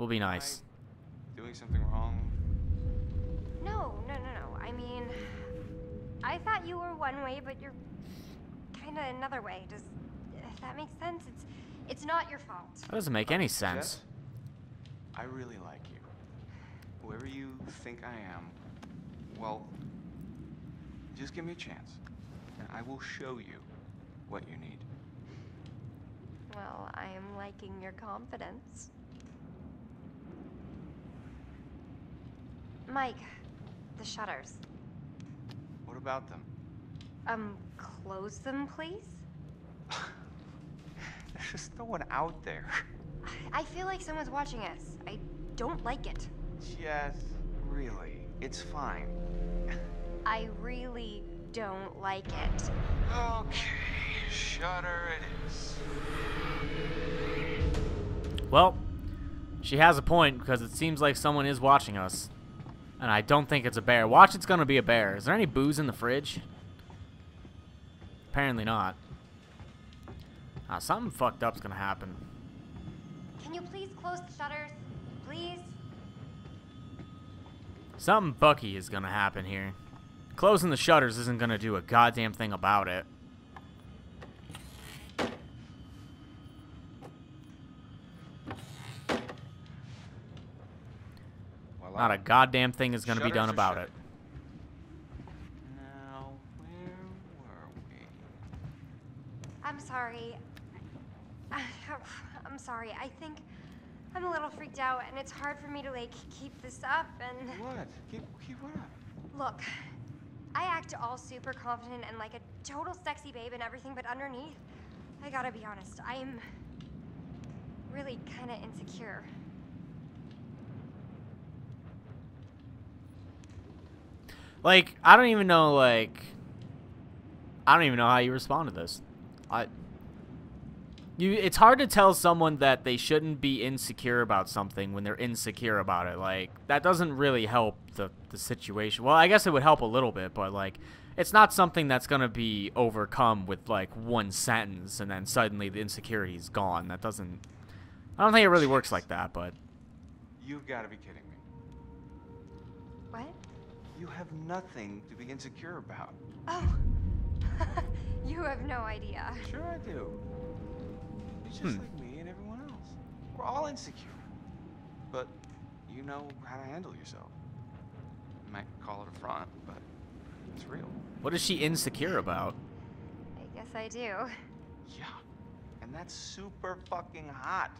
We'll be nice. Doing something wrong? No, no, no, no. I mean, I thought you were one way, but you're kind of another way. Does if that make sense? It's it's not your fault. That doesn't make uh, any sense. Jess, I really like you. Whoever you think I am, well, just give me a chance, and I will show you what you need. Well, I am liking your confidence. Mike, the shutters. What about them? Um, close them, please? There's just no one out there. I feel like someone's watching us. I don't like it. Jess, really, it's fine. I really don't like it. Okay, shutter it is. Well, she has a point because it seems like someone is watching us. And I don't think it's a bear. Watch, it's going to be a bear. Is there any booze in the fridge? Apparently not. Ah, something fucked up's going to happen. Can you please close the shutters? Please? Something Bucky is going to happen here. Closing the shutters isn't going to do a goddamn thing about it. Well, Not a goddamn thing is going to be done about shuttered. it. Now, where were we? I'm sorry. I'm sorry. I think I'm a little freaked out, and it's hard for me to, like, keep this up, and... What? Keep, keep what up? Look, I act all super confident and like a total sexy babe and everything, but underneath, I gotta be honest, I'm really kind of insecure. Like, I don't even know, like... I don't even know how you respond to this. I... You, it's hard to tell someone that they shouldn't be insecure about something when they're insecure about it. Like, that doesn't really help the, the situation. Well, I guess it would help a little bit, but, like, it's not something that's going to be overcome with, like, one sentence and then suddenly the insecurity is gone. That doesn't... I don't think it really works like that, but... You've got to be kidding me. What? You have nothing to be insecure about. Oh, you have no idea. Sure I do. You're just Hmm. like me and everyone else. We're all insecure. But you know how to handle yourself. You might call it a front, but it's real. What is she insecure about? I guess I do. Yeah. And that's super fucking hot.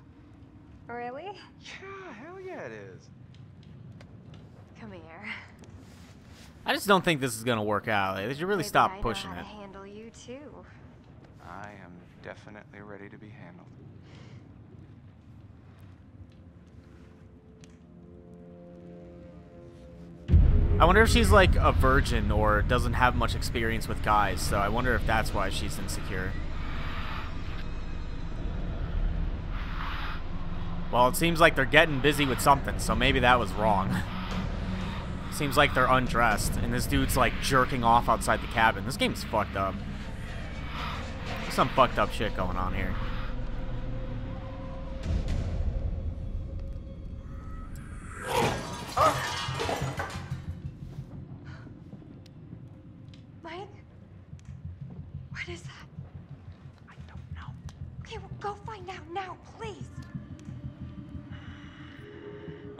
Really? Yeah, hell yeah it is. Come here. I just don't think this is gonna work out. Like, they should really Maybe stop I know pushing how it. to handle you too. I am definitely ready to be handled. I wonder if she's like a virgin or doesn't have much experience with guys, so I wonder if that's why she's insecure. Well, it seems like they're getting busy with something, so maybe that was wrong. seems like they're undressed, and this dude's like jerking off outside the cabin. This game's fucked up. There's some fucked up shit going on here.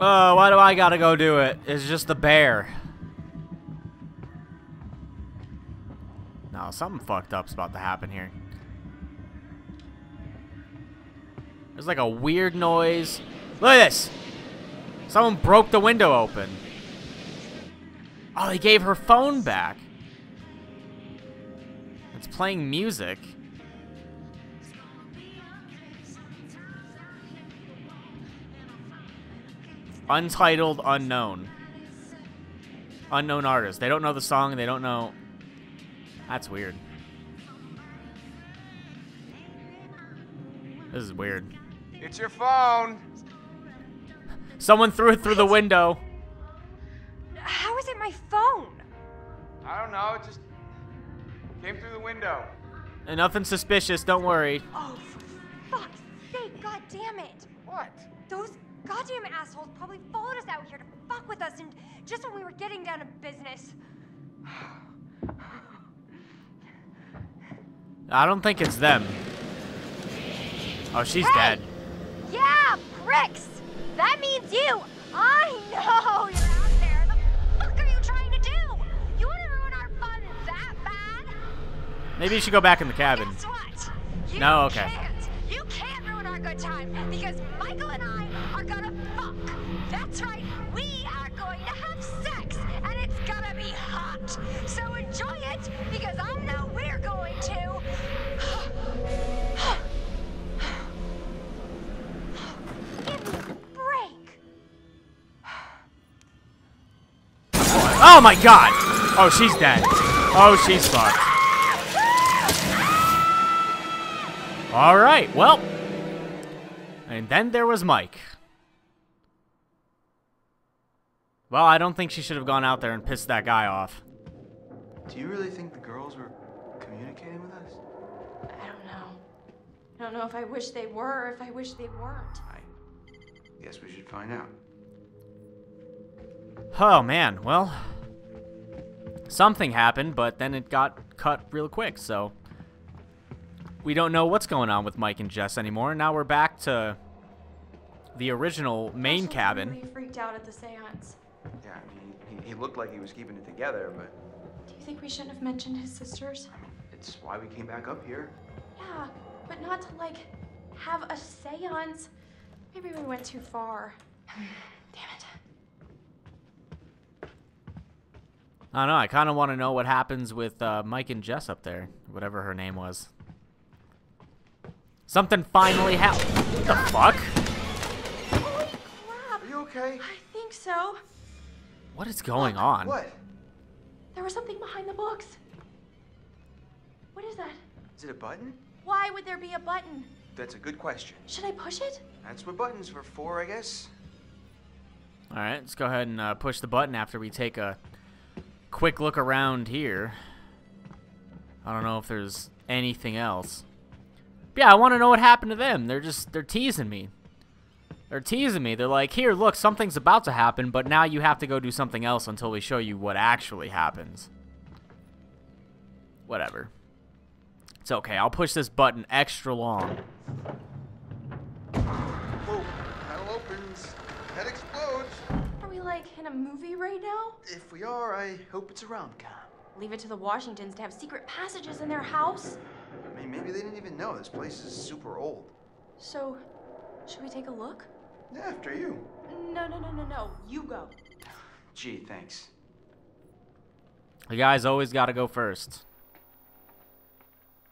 Oh, why do I gotta go do it? It's just the bear. No, something fucked up's about to happen here. There's like a weird noise. Look at this! Someone broke the window open. Oh, they gave her phone back. It's playing music. Untitled Unknown. Unknown artist. They don't know the song. They don't know. That's weird. This is weird. It's your phone. Someone threw it through the window. How is it my phone? I don't know. It just came through the window. And nothing suspicious. Don't worry. Oh, for fuck's sake, god damn it. What? Those goddamn assholes probably followed us out here to fuck with us and just when we were getting down to business. I don't think it's them. Oh, she's Hey! dead. Yeah, pricks! That means you! I know you're out there! The fuck are you trying to do? You wanna ruin our fun that bad? Maybe you should go back in the cabin. Guess what? You No, okay. Can't. You can't ruin our good time because Michael and I are gonna fuck. That's right. We are going to have sex, and it's gonna be hot. So enjoy it because I know we're going to. Give me a break. Oh my god! Oh, she's dead. Oh, she's fucked. Alright, well. And then there was Mike. Well, I don't think she should have gone out there and pissed that guy off. Do you really think the girls were communicating with us? I don't know. I don't know if I wish they were or if I wish they weren't. I guess we should find out. Oh man, well. Something happened, but then it got cut real quick, so. We don't know what's going on with Mike and Jess anymore. Now we're back to the original main Marshall cabin. Really freaked out at the seance. Yeah, I mean, he, he looked like he was keeping it together, but Do you think we shouldn't have mentioned his sisters? It's why we came back up here. Yeah, but not to like have a seance. Maybe we went too far. Damn it. I don't know. I kind of want to know what happens with uh, Mike and Jess up there, whatever her name was. Something finally happened. What the fuck? Holy crap! Are you okay? I think so. What is going on? What? There was something behind the books. What is that? Is it a button? Why would there be a button? That's a good question. Should I push it? That's what buttons are for, I guess. All right, let's go ahead and uh, push the button after we take a quick look around here. I don't know if there's anything else. But yeah, I want to know what happened to them. They're just they're teasing me. They're teasing me. They're like, "Here, look, something's about to happen, but now you have to go do something else until we show you what actually happens." Whatever. It's okay. I'll push this button extra long. Whoa, panel opens. Head explodes. Are we like in a movie right now? If we are, I hope it's a rom-com. Leave it to the Washingtons to have secret passages in their house? I mean, maybe they didn't even know this place is super old. So, should we take a look? Yeah, after you. No, no, no, no, no. You go. Gee, thanks. The guy's always got to go first.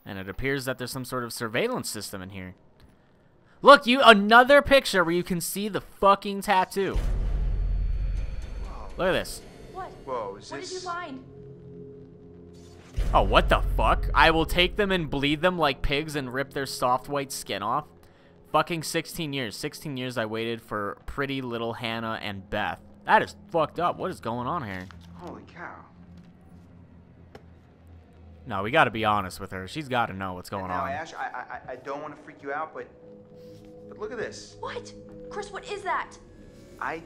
And it appears that there's some sort of surveillance system in here. Look, you another picture where you can see the fucking tattoo. Whoa. Look at this. What? Whoa, is What this? did you find? Oh, what the fuck? I will take them and bleed them like pigs and rip their soft white skin off. Fucking 16 years. 16 years I waited for pretty little Hannah and Beth. That is fucked up. What is going on here? Holy cow. No, we gotta be honest with her. She's gotta know what's going now, on. Ash, I, I, I don't want to freak you out, but, but look at this. What? Chris, what is that? I,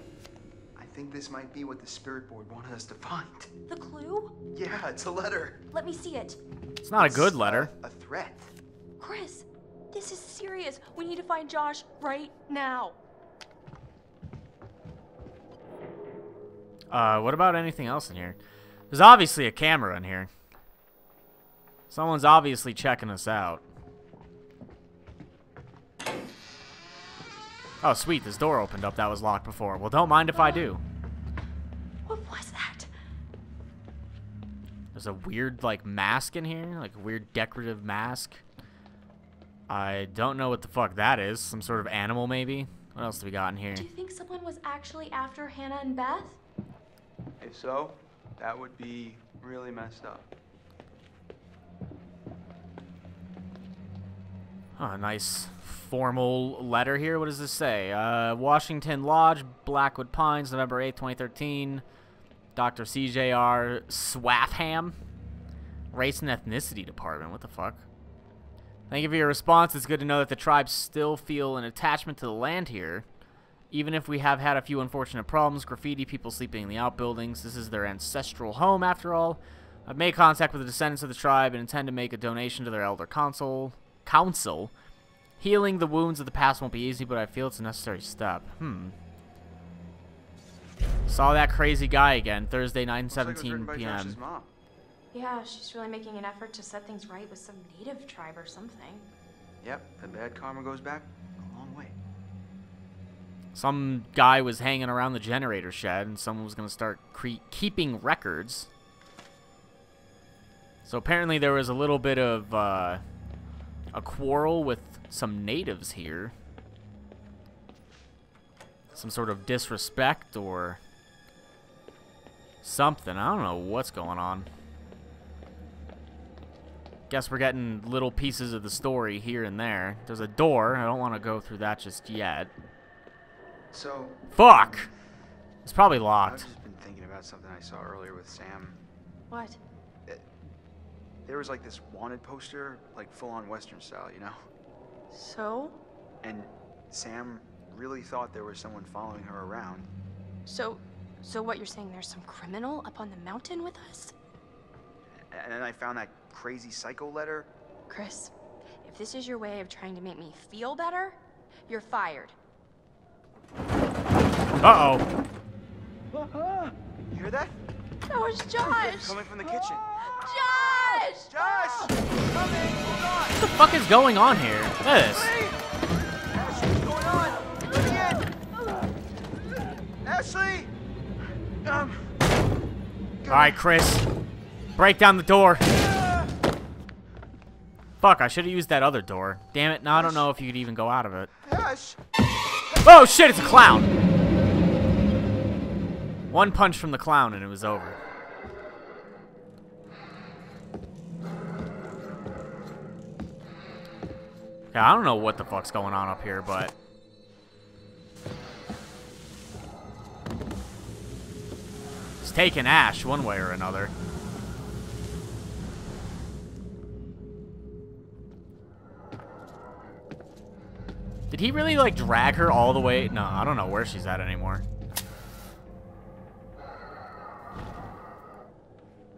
I think this might be what the spirit board wanted us to find. The clue? Yeah, it's a letter. Let me see it. It's not a good letter. A, a threat. Chris, this is serious. We need to find Josh right now. Uh, what about anything else in here? There's obviously a camera in here. Someone's obviously checking us out. Oh, sweet. This door opened up that was locked before. Well, don't mind if I do. What was that? There's a weird, like, mask in here. Like, a weird decorative mask. I don't know what the fuck that is. Some sort of animal, maybe? What else do we got in here? Do you think someone was actually after Hannah and Beth? If so, that would be really messed up. Oh, a nice formal letter here. What does this say? Uh, Washington Lodge, Blackwood Pines, November 8th, 2013. Dr. CJR Swaffham. Race and Ethnicity Department. What the fuck? Thank you for your response. It's good to know that the tribes still feel an attachment to the land here, Even if we have had a few unfortunate problems, graffiti, people sleeping in the outbuildings, this is their ancestral home after all. I've made contact with the descendants of the tribe and intend to make a donation to their elder council. Council. Healing the wounds of the past won't be easy, but I feel it's a necessary step. Hmm. Saw that crazy guy again, Thursday, Looks like it was 9:17 written by Josh's p.m. mom. Yeah, she's really making an effort to set things right with some native tribe or something. Yep, the bad karma goes back a long way. Some guy was hanging around the generator shed, and someone was going to start cre keeping records. So apparently there was a little bit of uh, a quarrel with some natives here. Some sort of disrespect or something. I don't know what's going on. Guess we're getting little pieces of the story here and there. There's a door. I don't want to go through that just yet. So, Fuck! It's probably locked. I've just been thinking about something I saw earlier with Sam. What? There was like this wanted poster, like full on Western style, you know? So? And Sam really thought there was someone following her around. So, so what you're saying? There's some criminal up on the mountain with us? And then I found that crazy psycho letter. Chris, if this is your way of trying to make me feel better, you're fired. Uh-oh. You hear that? That was Josh! Coming from the kitchen. Josh! Josh! Coming! Hold What the fuck is going on here? Look at this. Ashley, what's going on? Let me in! Ashley! Um. Alright, Chris. Break down the door. Fuck, I should have used that other door. Damn it, now I don't know if you could even go out of it. Oh shit, it's a clown! One punch from the clown and it was over. Yeah, I don't know what the fuck's going on up here, but... It's taking Ash one way or another. Did he really, like, drag her all the way? No, I don't know where she's at anymore.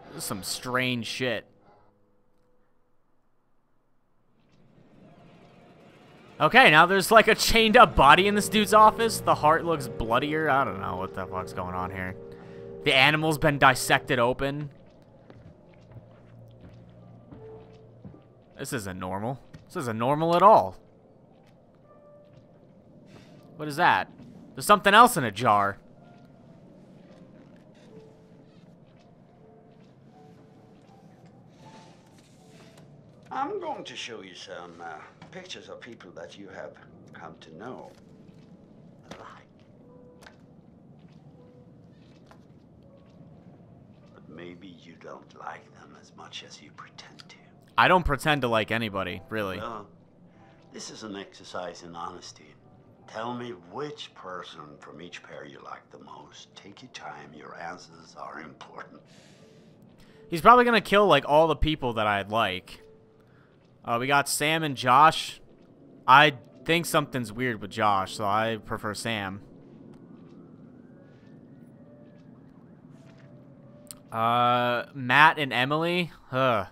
This is some strange shit. Okay, now there's like a chained up body in this dude's office. The heart looks bloodier. I don't know what the fuck's going on here. The animal's been dissected open. This isn't normal. This isn't normal at all. What is that? There's something else in a jar. I'm going to show you some uh, pictures of people that you have come to know. Like. But maybe you don't like them as much as you pretend to. I don't pretend to like anybody, really. Well, this is an exercise in honesty. Tell me which person from each pair you like the most. Take your time, your answers are important. He's probably gonna kill like all the people that I'd like. Uh, we got Sam and Josh. I think something's weird with Josh, so I prefer Sam. Uh, Matt and Emily. Huh.